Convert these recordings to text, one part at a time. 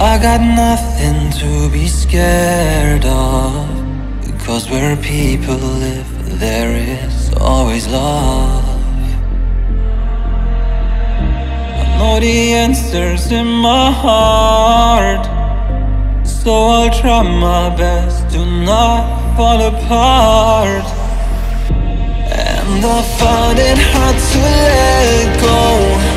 I got nothing to be scared of. Because where people live there is always love. I know the answers in my heart. So I'll try my best to not fall apart. And I find it hard to let go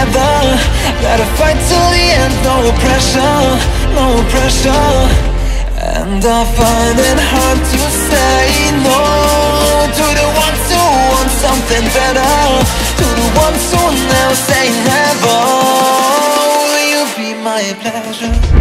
together. Gotta fight till the end, no pressure, no pressure. And I find it hard to say no. To the ones who want something better. To the ones who never say never. Will you be my pleasure?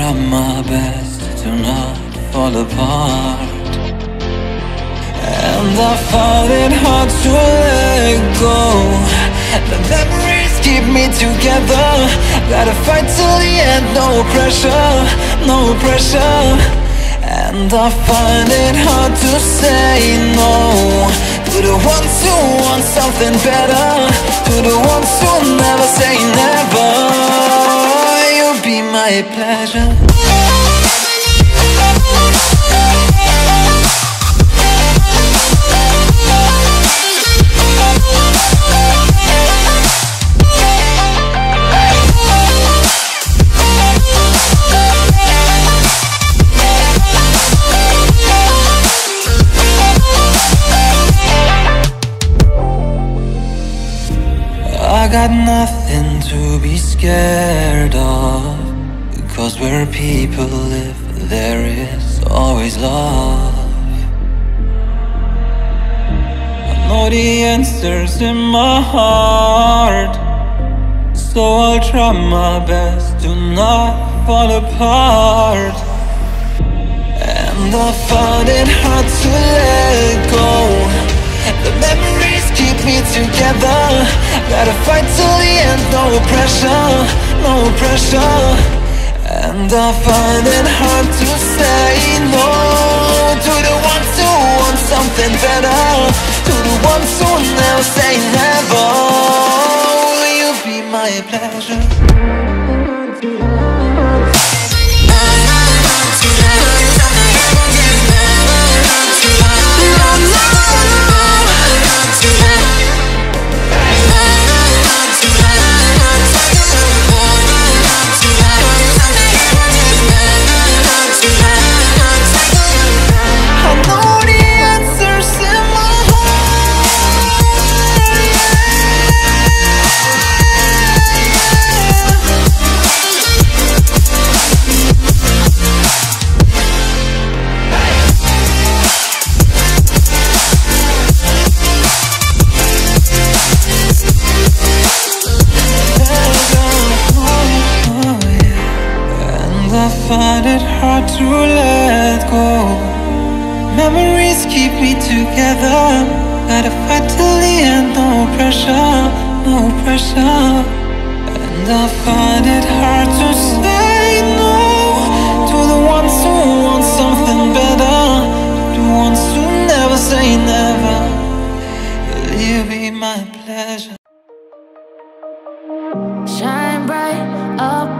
Try my best to not fall apart. And I find it hard to let go. The memories keep me together. Gotta fight till the end, no pressure, no pressure. And I find it hard to say no to the ones who want something better, to the ones who never say never. Be my pleasure. I got nothing to be scared of Where people live there is always love. I know the answers in my heart. So I'll try my best to not fall apart. And I find it hard to let go. The memories keep me together. Gotta fight till the end, no pressure, no pressure and I find it hard to say no To the ones who want something better To the ones who now say never Will you be my pleasure? to let go. Memories keep me together. Gotta fight till the end, no pressure, no pressure. And I find it hard to say no To the ones who want something better To the ones who never say never. Will you be my pleasure? Shine bright up